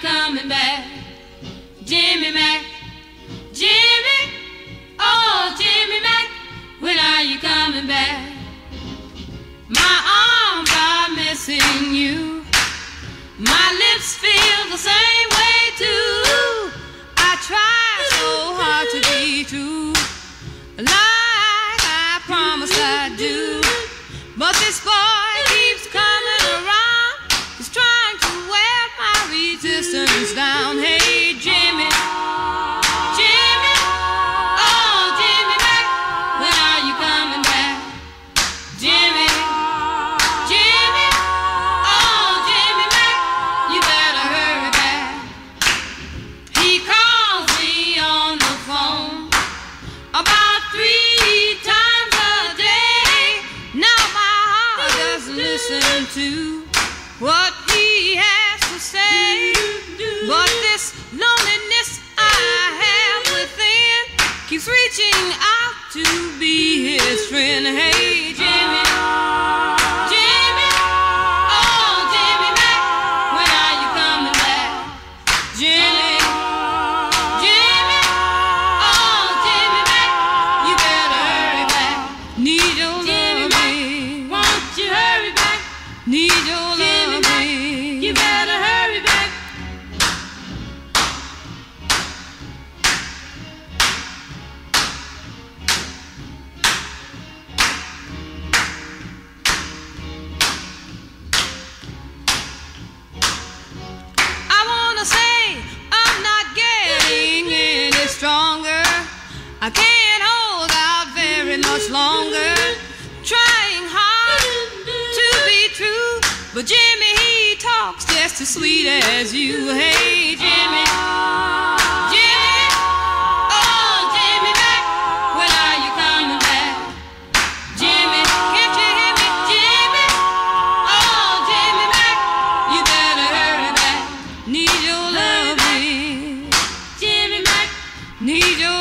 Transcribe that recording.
coming back. Jimmy Mack, Jimmy, oh Jimmy Mack, when are you coming back? My arms are missing you. My lips feel the same way too. I try so hard to be true, like I promised I'd do, but this boy. Listen to what he has to say. But this loneliness I have within keeps reaching out to be his friend. Hey, Jimmy. I can't hold out very much longer. Trying hard to be true, but Jimmy he talks just as sweet as you. Hey Jimmy, Jimmy, oh Jimmy when are you coming back? Jimmy, can't you hear me, Jimmy? Oh Jimmy you better hurry back. Need your loving. Jimmy. Need your